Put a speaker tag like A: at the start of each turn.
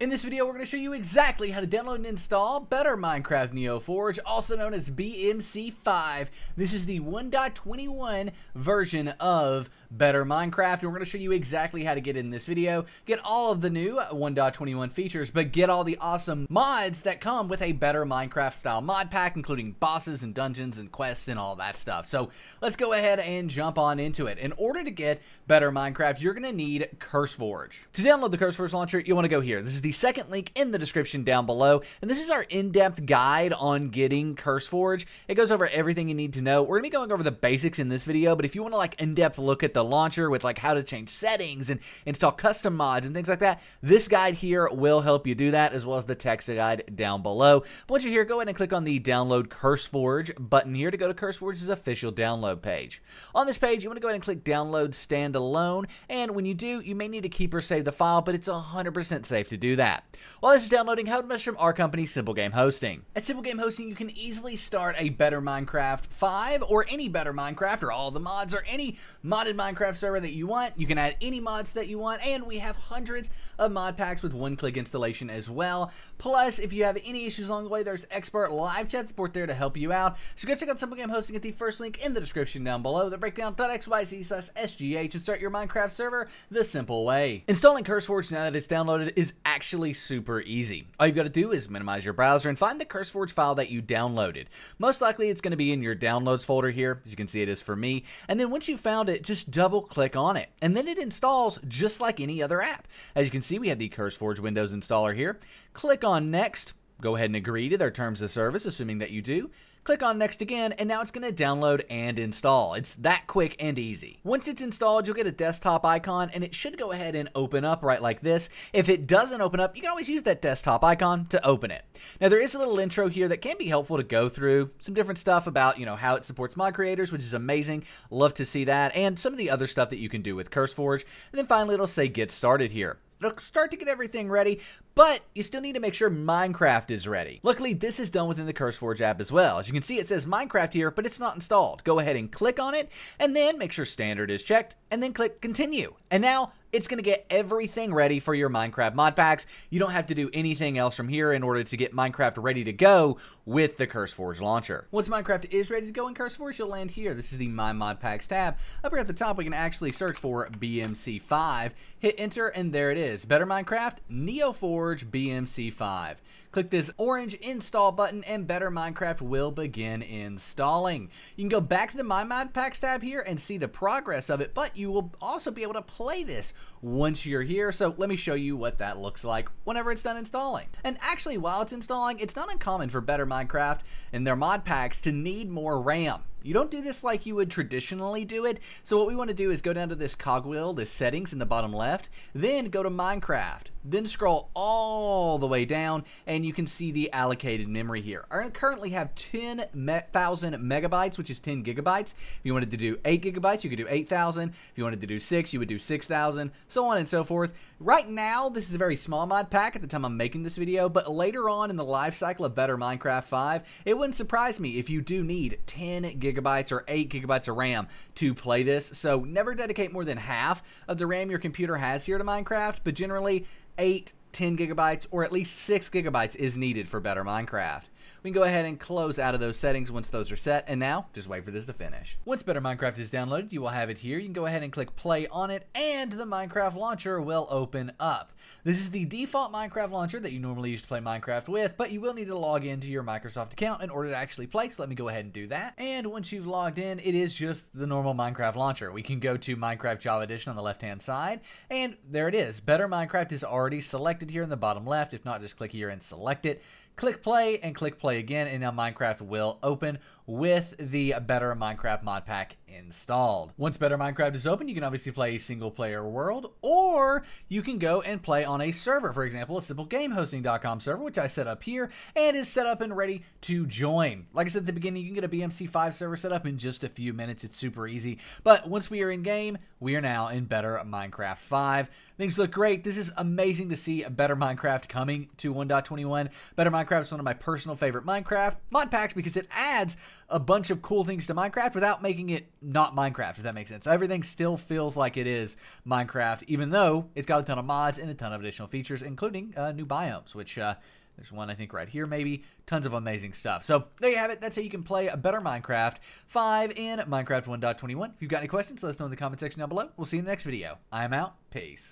A: In this video, we're going to show you exactly how to download and install Better Minecraft NeoForge, also known as BMC5. This is the 1.21 version of Better Minecraft, and we're going to show you exactly how to get in this video, get all of the new 1.21 features, but get all the awesome mods that come with a Better Minecraft style mod pack, including bosses and dungeons and quests and all that stuff. So let's go ahead and jump on into it. In order to get Better Minecraft, you're going to need CurseForge. To download the CurseForge launcher, you want to go here. This is the the second link in the description down below. And this is our in-depth guide on getting CurseForge. It goes over everything you need to know. We're going to be going over the basics in this video, but if you want to like in-depth look at the launcher with like how to change settings and install custom mods and things like that, this guide here will help you do that as well as the text guide down below. But once you're here, go ahead and click on the download CurseForge button here to go to CurseForge's official download page. On this page, you want to go ahead and click download standalone. And when you do, you may need to keep or save the file, but it's 100% safe to do that. While this is downloading, how to mesh from our company, Simple Game Hosting. At Simple Game Hosting, you can easily start a better Minecraft 5 or any better Minecraft or all the mods or any modded Minecraft server that you want. You can add any mods that you want, and we have hundreds of mod packs with one-click installation as well. Plus, if you have any issues along the way, there's expert live chat support there to help you out. So go check out Simple Game Hosting at the first link in the description down below, the breakdown.xyz slash SGH, and start your Minecraft server the simple way. Installing CurseForge now that it's downloaded is actually actually super easy. All you've got to do is minimize your browser and find the CurseForge file that you downloaded. Most likely it's going to be in your downloads folder here, as you can see it is for me. And then once you found it, just double click on it. And then it installs just like any other app. As you can see, we have the CurseForge Windows installer here. Click on Next. Go ahead and agree to their terms of service, assuming that you do. Click on next again, and now it's going to download and install. It's that quick and easy. Once it's installed, you'll get a desktop icon, and it should go ahead and open up right like this. If it doesn't open up, you can always use that desktop icon to open it. Now, there is a little intro here that can be helpful to go through. Some different stuff about, you know, how it supports mod creators, which is amazing. Love to see that, and some of the other stuff that you can do with CurseForge. And then finally, it'll say get started here. It'll start to get everything ready, but you still need to make sure Minecraft is ready. Luckily, this is done within the CurseForge app as well. As you can see, it says Minecraft here, but it's not installed. Go ahead and click on it, and then make sure standard is checked, and then click continue. And now it's going to get everything ready for your Minecraft mod packs. You don't have to do anything else from here in order to get Minecraft ready to go with the CurseForge launcher. Once Minecraft is ready to go in CurseForge, you'll land here. This is the My Mod Packs tab. Up here at the top, we can actually search for BMC5. Hit enter, and there it is. Better Minecraft, NeoForge BMC5. Click this orange install button and Better Minecraft will begin installing. You can go back to the My Mod Packs tab here and see the progress of it, but you will also be able to play this once you're here. So let me show you what that looks like whenever it's done installing. And actually, while it's installing, it's not uncommon for Better Minecraft and their mod packs to need more RAM. You don't do this like you would traditionally do it. So what we want to do is go down to this cogwheel, this settings in the bottom left, then go to Minecraft, then scroll all the way down and you can see the allocated memory here. I currently have 10,000 megabytes, which is 10 gigabytes. If you wanted to do 8 gigabytes, you could do 8,000. If you wanted to do 6, you would do 6,000, so on and so forth. Right now, this is a very small mod pack at the time I'm making this video, but later on in the life cycle of Better Minecraft 5, it wouldn't surprise me if you do need 10 gigabytes gigabytes or 8 gigabytes of RAM to play this. So never dedicate more than half of the RAM your computer has here to Minecraft, but generally 8 10 gigabytes or at least 6 gigabytes is needed for better Minecraft. We can go ahead and close out of those settings once those are set, and now just wait for this to finish. Once Better Minecraft is downloaded, you will have it here. You can go ahead and click play on it, and the Minecraft launcher will open up. This is the default Minecraft launcher that you normally use to play Minecraft with, but you will need to log into your Microsoft account in order to actually play, so let me go ahead and do that. And once you've logged in, it is just the normal Minecraft launcher. We can go to Minecraft Java Edition on the left-hand side, and there it is. Better Minecraft is already selected here in the bottom left. If not, just click here and select it. Click play and click play again, and now Minecraft will open with the Better Minecraft mod pack installed. Once Better Minecraft is open, you can obviously play a single player world, or you can go and play on a server. For example, a simplegamehosting.com server, which I set up here and is set up and ready to join. Like I said at the beginning, you can get a BMC5 server set up in just a few minutes. It's super easy. But once we are in game, we are now in Better Minecraft 5. Things look great. This is amazing to see a Better Minecraft coming to 1.21. Better Minecraft is one of my personal favorite Minecraft mod packs because it adds a bunch of cool things to Minecraft without making it not Minecraft, if that makes sense. Everything still feels like it is Minecraft, even though it's got a ton of mods and a ton of additional features, including uh, new biomes, which uh, there's one, I think, right here, maybe. Tons of amazing stuff. So there you have it. That's how you can play a better Minecraft 5 in Minecraft 1.21. If you've got any questions, let us know in the comment section down below. We'll see you in the next video. I am out. Peace.